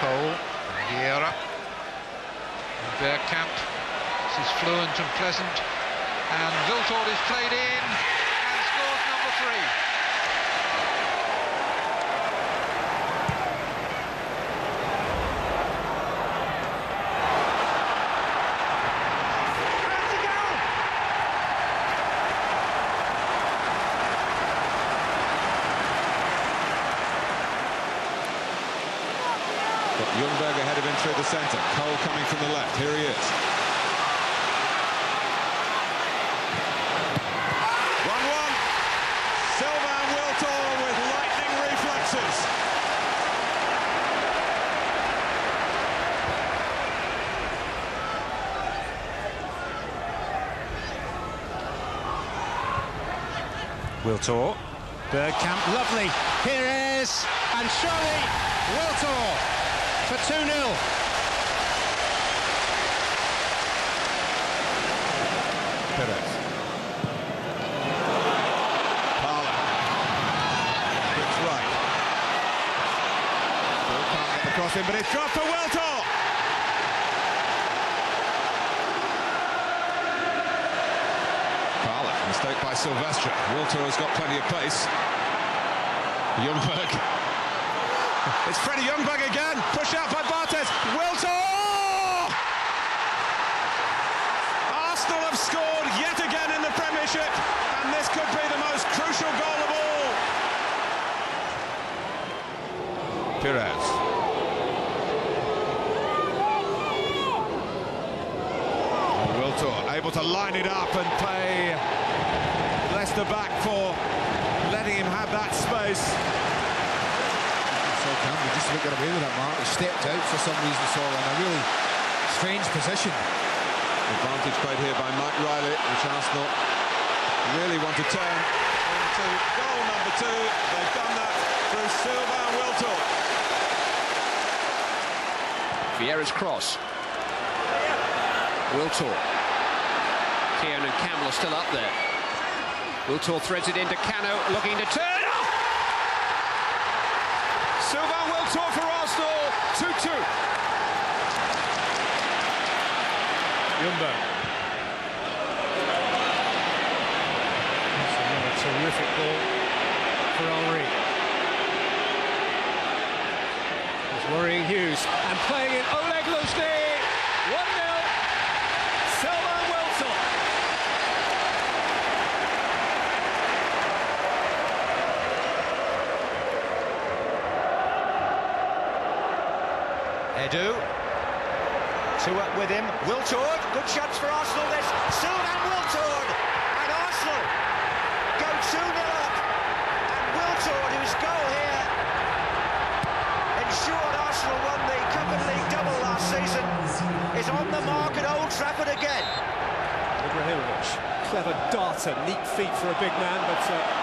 Cole, Vieira, and Bergkamp. This is fluent and pleasant. And Wiltord is played in and scores number three. Ljungberg ahead of him through the centre. Cole coming from the left. Here he is. 1-1. Sylvain Wiltord with lightning reflexes. Wiltord. Bergkamp, lovely. Here is, and surely Wiltord for 2-0. Perez. Right. But it's dropped for Wiltord. Parlour, mistake by Silvestre. Wiltord has got plenty of pace. Ljungberg. It's Freddie Ljungberg again. Push out by Barthez. Wiltord! Arsenal have scored yet again in the Premiership, and this could be the most crucial goal of all. Perez. Wiltord able to line it up and play Leicester back for letting him have that space. So can we just about got away with that mark. He stepped out for some reason, so in a really strange position. Advantage played here by Mike Riley, which Arsenal really want to turn into goal number two. They've done that through Silva and Wiltord. Vieira's cross. Wiltord. Keown and Campbell are still up there. Wiltord threads it into Kanu, looking to turn. Oh! Sylvain Wiltord for Arsenal, 2-2. Ljungberg. That's another terrific ball for Henry. He's worrying Hughes and playing in Oleg Luzhny. Edu. Two up with him. Wiltord. Good chance for Arsenal this. Soon and Wiltord. And Arsenal go 2 0 up. And Wiltord, whose goal here ensured Arsenal won the Cup and League double last season, is on the mark at Old Trafford again. Ibrahimovic. Clever darter, neat feet for a big man, but uh,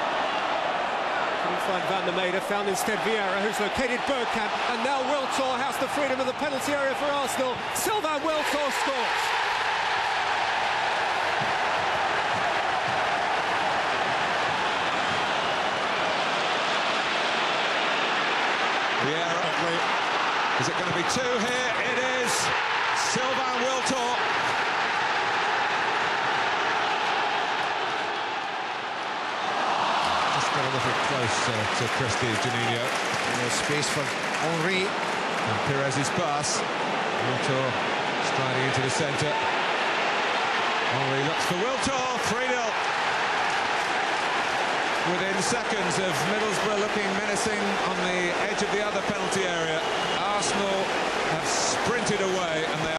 couldn't find Van der Meyde. Found instead Vieira, who's located Bergkamp, and now Wiltord has the freedom of the penalty area for Arsenal. Sylvain Wiltord scores. Vieira. Is it going to be two here? It is. Sylvain Wiltord. Just got a little close uh, to Christie, Juninho. There's space for Henry. And Perez's pass. Wiltord striding into the centre. Henri looks for Wiltord. 3 0. Within seconds of Middlesbrough looking menacing on the edge of the other penalty area, Arsenal have sprinted away and they